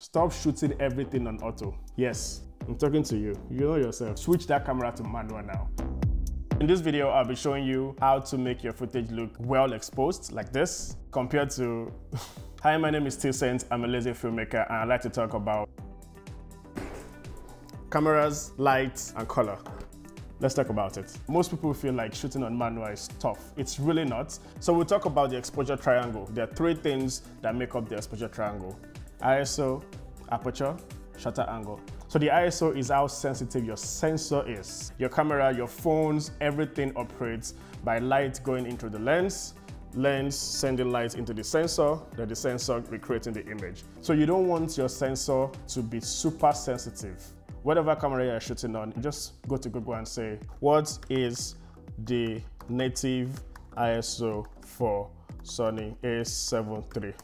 Stop shooting everything on auto. Yes, I'm talking to you. You know yourself. Switch that camera to manual now. In this video, I'll be showing you how to make your footage look well exposed like this compared to... Hi, my name is T-Cent. I'm a lazy filmmaker and I'd like to talk about cameras, lights, and color. Let's talk about it. Most people feel like shooting on manual is tough. It's really not. So we'll talk about the exposure triangle. There are three things that make up the exposure triangle. ISO, aperture, shutter angle. So the ISO is how sensitive your sensor is. Your camera, your phones, everything operates by light going into the lens, lens sending light into the sensor, then the sensor recreating the image. So you don't want your sensor to be super sensitive. Whatever camera you're shooting on, just go to Google and say, what is the native ISO for Sony a7 III?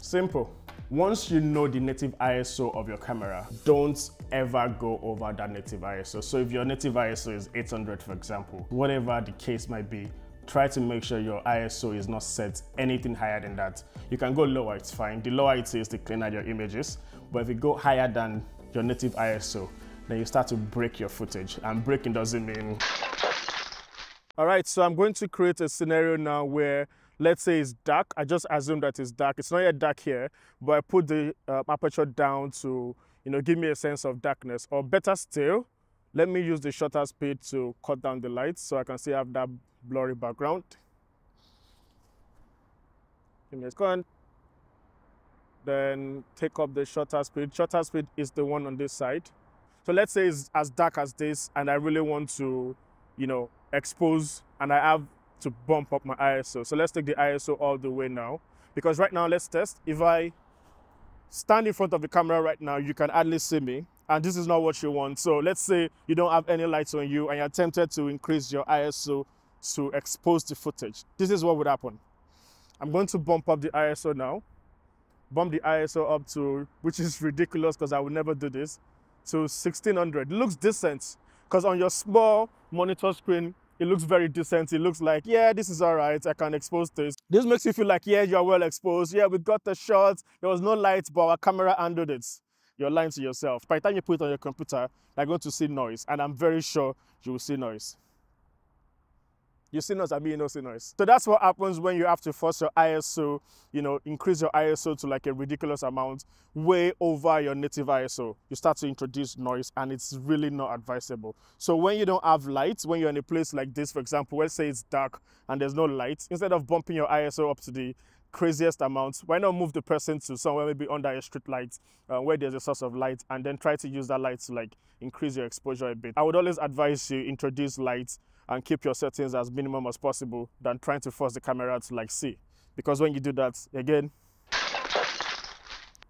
Simple. Once you know the native ISO of your camera, don't ever go over that native ISO. So if your native ISO is 800, for example, whatever the case might be, try to make sure your ISO is not set anything higher than that. You can go lower, it's fine. The lower it is, the cleaner your images. But if you go higher than your native ISO, then you start to break your footage. And breaking doesn't mean... All right, so I'm going to create a scenario now where let's say it's dark. I just assume that it's dark. It's not yet dark here, but I put the uh, aperture down to, you know, give me a sense of darkness. Or better still, let me use the shutter speed to cut down the lights so I can see have that blurry background. Give me a second. Then take up the shutter speed. Shutter speed is the one on this side. So let's say it's as dark as this and I really want to, you know, expose and I have to bump up my ISO. So let's take the ISO all the way now. Because right now, let's test. If I stand in front of the camera right now, you can hardly see me. And this is not what you want. So let's say you don't have any lights on you and you're tempted to increase your ISO to expose the footage. This is what would happen. I'm going to bump up the ISO now. Bump the ISO up to, which is ridiculous because I would never do this, to 1600. It looks decent because on your small monitor screen, it looks very decent. It looks like, yeah, this is all right. I can expose this. This makes you feel like, yeah, you're well exposed. Yeah, we got the shots. There was no light, but our camera handled it. You're lying to yourself. By the time you put it on your computer, you're going to see noise. And I'm very sure you will see noise. You see noise, I mean you don't see noise. So that's what happens when you have to force your ISO, you know, increase your ISO to like a ridiculous amount, way over your native ISO. You start to introduce noise and it's really not advisable. So when you don't have light, when you're in a place like this, for example, let's say it's dark and there's no light, instead of bumping your ISO up to the craziest amount, why not move the person to somewhere maybe under a street light uh, where there's a source of light and then try to use that light to like increase your exposure a bit. I would always advise you introduce light and keep your settings as minimum as possible than trying to force the camera to like see. Because when you do that, again,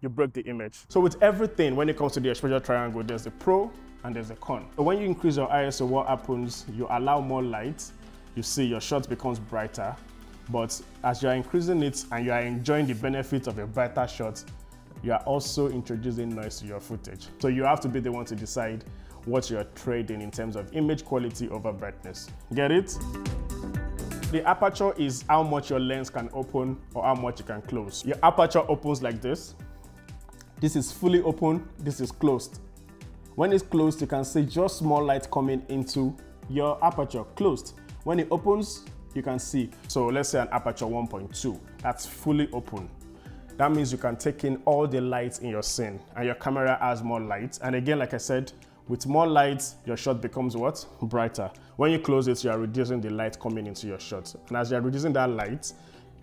you break the image. So with everything, when it comes to the exposure triangle, there's a pro and there's a con. So when you increase your ISO, what happens? You allow more light, you see your shot becomes brighter, but as you're increasing it and you are enjoying the benefit of a brighter shot, you are also introducing noise to your footage. So you have to be the one to decide what you're trading in terms of image quality over brightness. Get it? The aperture is how much your lens can open or how much you can close. Your aperture opens like this. This is fully open, this is closed. When it's closed, you can see just small light coming into your aperture closed. When it opens, you can see. So let's say an aperture 1.2, that's fully open. That means you can take in all the light in your scene and your camera has more light. And again, like I said, with more light, your shot becomes what? Brighter. When you close it, you are reducing the light coming into your shot. And as you're reducing that light,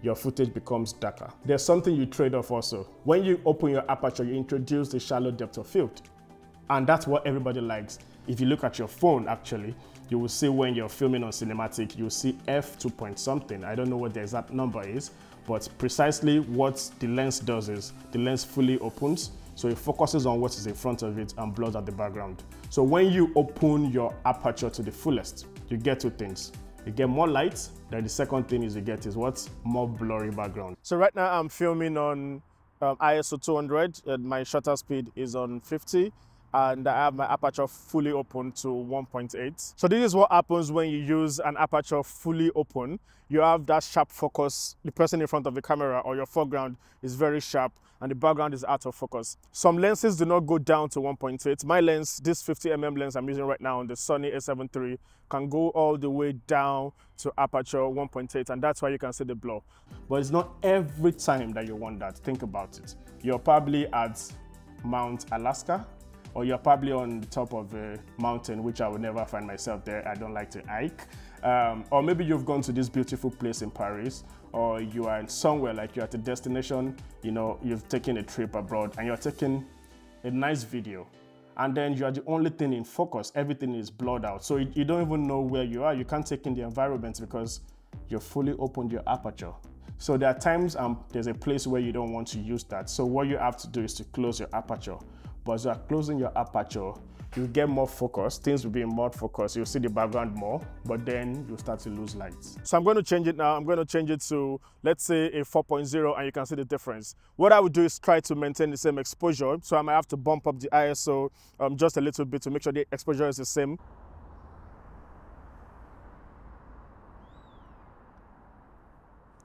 your footage becomes darker. There's something you trade off also. When you open your aperture, you introduce the shallow depth of field. And that's what everybody likes. If you look at your phone, actually, you will see when you're filming on cinematic, you'll see f2 point something. I don't know what the exact number is, but precisely what the lens does is the lens fully opens so it focuses on what is in front of it and blurs out the background. So when you open your aperture to the fullest, you get two things. You get more light, then the second thing is you get is what? More blurry background. So right now I'm filming on um, ISO 200 and my shutter speed is on 50 and I have my aperture fully open to 1.8. So this is what happens when you use an aperture fully open. You have that sharp focus. The person in front of the camera or your foreground is very sharp and the background is out of focus. Some lenses do not go down to 1.8. My lens, this 50mm lens I'm using right now on the Sony a7 III, can go all the way down to aperture 1.8 and that's why you can see the blur. But it's not every time that you want that. Think about it. You're probably at Mount Alaska or you're probably on the top of a mountain, which I would never find myself there. I don't like to hike. Um, or maybe you've gone to this beautiful place in Paris, or you are somewhere like you're at a destination, you know, you've taken a trip abroad and you're taking a nice video. And then you are the only thing in focus. Everything is blurred out. So you don't even know where you are. You can't take in the environment because you've fully opened your aperture. So there are times um, there's a place where you don't want to use that. So what you have to do is to close your aperture. But as you are closing your aperture, you get more focus, things will be more focus, you'll see the background more, but then you start to lose light. So I'm going to change it now. I'm going to change it to, let's say a 4.0 and you can see the difference. What I would do is try to maintain the same exposure. So I might have to bump up the ISO um, just a little bit to make sure the exposure is the same.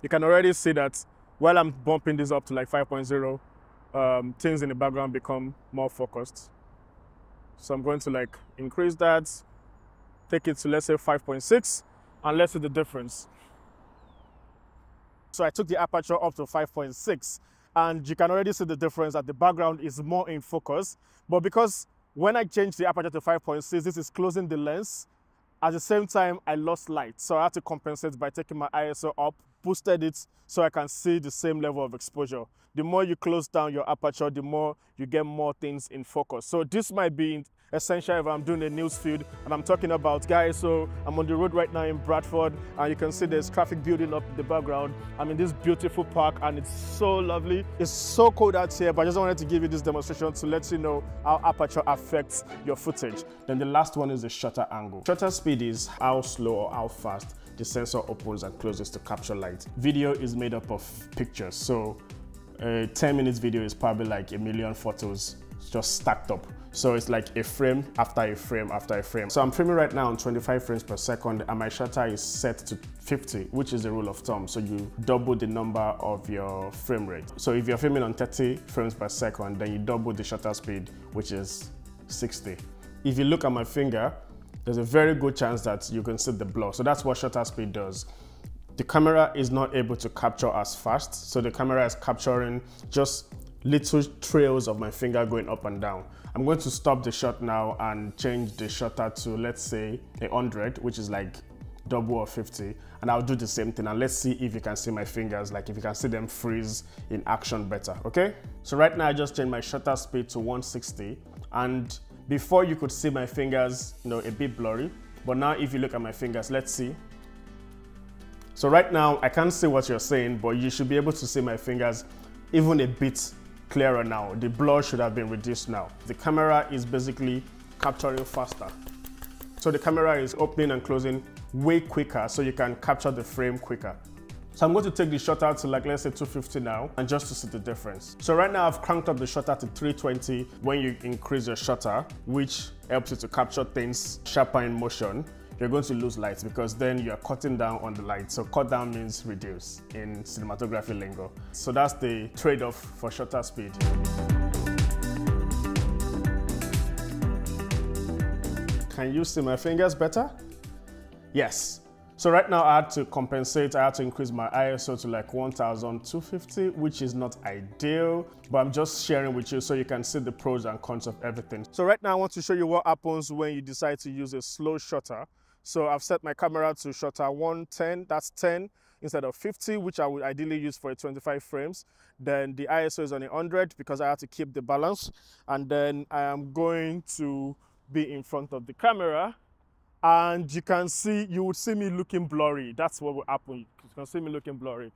You can already see that while I'm bumping this up to like 5.0, um, things in the background become more focused. So I'm going to like increase that, take it to let's say 5.6 and let's see the difference. So I took the aperture up to 5.6 and you can already see the difference that the background is more in focus. But because when I change the aperture to 5.6, this is closing the lens. At the same time, I lost light. So I had to compensate by taking my ISO up boosted it so I can see the same level of exposure. The more you close down your aperture, the more you get more things in focus. So this might be essential if I'm doing a news feed and I'm talking about guys. So I'm on the road right now in Bradford and you can see there's traffic building up in the background. I'm in this beautiful park and it's so lovely. It's so cold out here, but I just wanted to give you this demonstration to let you know how aperture affects your footage. Then the last one is the shutter angle. Shutter speed is how slow or how fast the sensor opens and closes to capture light. Video is made up of pictures, so a 10 minutes video is probably like a million photos just stacked up. So it's like a frame after a frame after a frame. So I'm filming right now on 25 frames per second and my shutter is set to 50, which is the rule of thumb. So you double the number of your frame rate. So if you're filming on 30 frames per second, then you double the shutter speed, which is 60. If you look at my finger, there's a very good chance that you can see the blur. So that's what shutter speed does. The camera is not able to capture as fast. So the camera is capturing just little trails of my finger going up and down. I'm going to stop the shot now and change the shutter to let's say 100, which is like double or 50 and I'll do the same thing and let's see if you can see my fingers like if you can see them freeze in action better okay so right now I just changed my shutter speed to 160 and before you could see my fingers, you know, a bit blurry, but now if you look at my fingers, let's see. So right now, I can't see what you're saying, but you should be able to see my fingers even a bit clearer now. The blur should have been reduced now. The camera is basically capturing faster. So the camera is opening and closing way quicker so you can capture the frame quicker. So I'm going to take the shutter to like, let's say 250 now, and just to see the difference. So right now I've cranked up the shutter to 320 when you increase your shutter, which helps you to capture things sharper in motion you're going to lose light because then you're cutting down on the light. So cut down means reduce in cinematography lingo. So that's the trade-off for shutter speed. Can you see my fingers better? Yes, so right now I had to compensate, I had to increase my ISO to like 1250, which is not ideal, but I'm just sharing with you so you can see the pros and cons of everything. So right now I want to show you what happens when you decide to use a slow shutter. So I've set my camera to shutter 110, that's 10 instead of 50, which I would ideally use for 25 frames. Then the ISO is on 100 because I had to keep the balance. And then I am going to be in front of the camera and you can see, you would see me looking blurry. That's what will happen. You can see me looking blurry.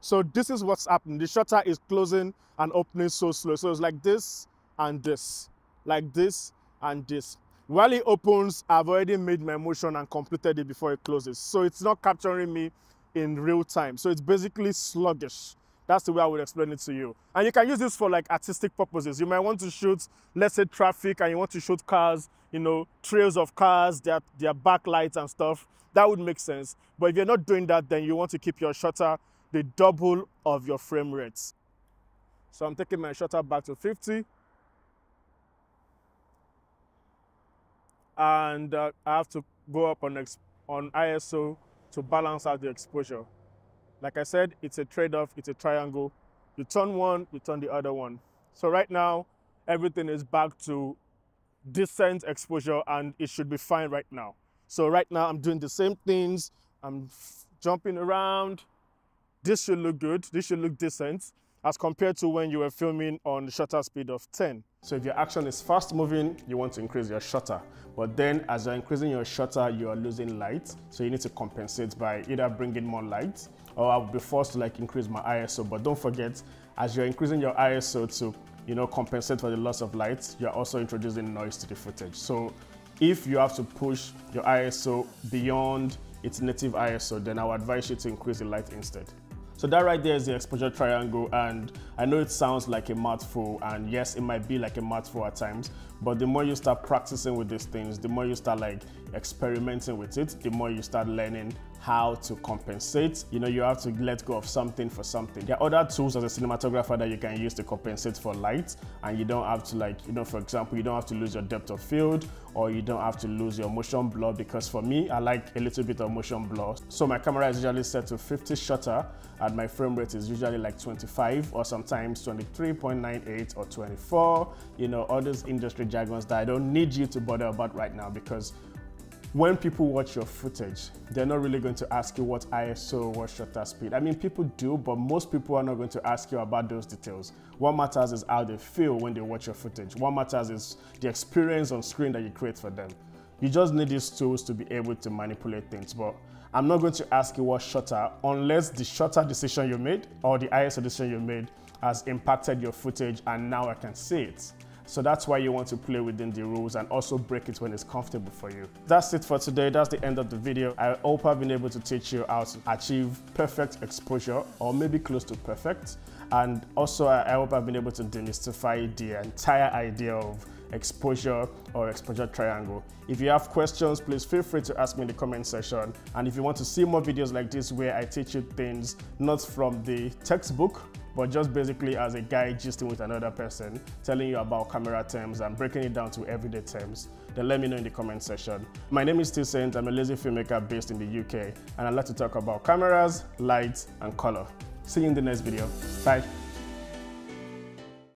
So this is what's happening. The shutter is closing and opening so slow. So it's like this and this, like this and this. While it opens, I've already made my motion and completed it before it closes. So it's not capturing me in real time. So it's basically sluggish That's the way I would explain it to you. And you can use this for like artistic purposes. You might want to shoot, let's say traffic, and you want to shoot cars, you know, trails of cars, their, their backlights and stuff. That would make sense. But if you're not doing that, then you want to keep your shutter the double of your frame rates. So I'm taking my shutter back to 50. And uh, I have to go up on, on ISO to balance out the exposure. Like I said, it's a trade-off, it's a triangle. You turn one, you turn the other one. So right now, everything is back to decent exposure and it should be fine right now. So right now I'm doing the same things. I'm jumping around. This should look good. This should look decent as compared to when you were filming on shutter speed of 10. So if your action is fast moving, you want to increase your shutter. But then as you're increasing your shutter, you are losing light. So you need to compensate by either bringing more light or I'll be forced to like increase my ISO. But don't forget, as you're increasing your ISO to you know, compensate for the loss of light, you're also introducing noise to the footage. So if you have to push your ISO beyond its native ISO, then I would advise you to increase the light instead. So that right there is the exposure triangle and I know it sounds like a mouthful and yes, it might be like a mouthful at times, but the more you start practicing with these things, the more you start like experimenting with it, the more you start learning how to compensate. You know, you have to let go of something for something. There are other tools as a cinematographer that you can use to compensate for light and you don't have to like, you know, for example, you don't have to lose your depth of field or you don't have to lose your motion blur because for me, I like a little bit of motion blur. So my camera is usually set to 50 shutter and my frame rate is usually like 25 or sometimes 23.98 or 24. You know, all those industry jargons that I don't need you to bother about right now because when people watch your footage, they're not really going to ask you what ISO, what shutter speed. I mean, people do, but most people are not going to ask you about those details. What matters is how they feel when they watch your footage. What matters is the experience on screen that you create for them. You just need these tools to be able to manipulate things. But I'm not going to ask you what shutter unless the shutter decision you made or the ISO decision you made has impacted your footage and now I can see it. So that's why you want to play within the rules and also break it when it's comfortable for you. That's it for today. That's the end of the video. I hope I've been able to teach you how to achieve perfect exposure or maybe close to perfect. And also I hope I've been able to demystify the entire idea of exposure or exposure triangle. If you have questions, please feel free to ask me in the comment section. And if you want to see more videos like this where I teach you things not from the textbook, but just basically as a guy gisting with another person, telling you about camera terms and breaking it down to everyday terms, then let me know in the comment section. My name is Saint, I'm a lazy filmmaker based in the UK, and I like to talk about cameras, lights, and color. See you in the next video. Bye.